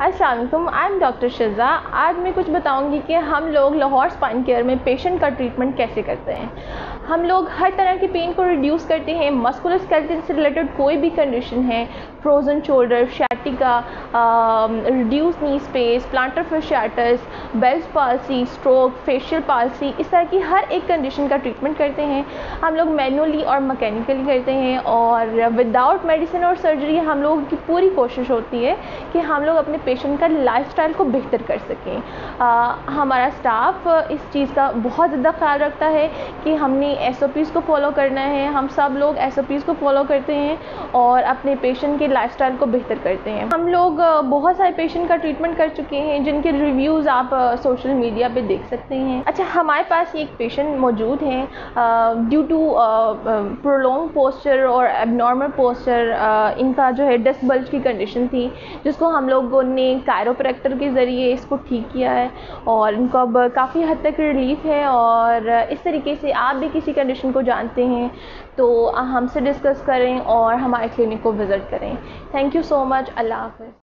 Aslam I am doctor Shaza आज मैं कुछ बताऊँगी कि हम लोग लाहौर स्पाइन केयर में पेशेंट का ट्रीटमेंट कैसे करते हैं। हम लोग हर तरह की पेन को रिड्यूस करते हैं मस्कुलर स्केलेटन से रिलेटेड कोई भी कंडीशन है frozen shoulder sciatica reduce knee space plantar fasciitis Bell's palsy stroke facial palsy इस तरह की हर एक कंडीशन का ट्रीटमेंट करते हैं। हम लोग मैनुअली और मकैनिकली करते हैं और विदाउट मेडिसिन और सर्जरी हम लोगों की पूरी कोशिश होती है कि हम लोग अपने पेशेंट का लाइफस्टाइल को बेहतर कर सकें। आ, हमारा स्टाफ इस चीज़ का बहुत ज़्यादा ख्याल रखता है कि हमने एस को फॉलो करना है। हम सब लोग एस को फॉलो करते हैं और अपने पेशेंट के लाइफस्टाइल को बेहतर करते हैं। हम लोग बहुत सारे पेशेंट का ट्रीटमेंट कर चुके हैं जिनके रिव्यूज़ आप सोशल मीडिया पे देख सकते हैं। अच्छा हमारे पास एक पेशेंट मौजूद हैं ड्यू टू प्रोलोंग पोस्चर और एबनॉर्मल पोस्चर इनका जो है डस्ट बल्ज की कंडीशन थी, जिसको हम लोगों ने कायरोप्रैक्टर के ज़रिए इसको ठीक किया है और इनको अब काफ़ी हद तक रिलीफ है और इस तरीके से आप भी किसी कंडीशन को जानते हैं तो हमसे डिस्कस करें और हमारे क्लिनिक को विज़िट करें। Thank you so much Allah half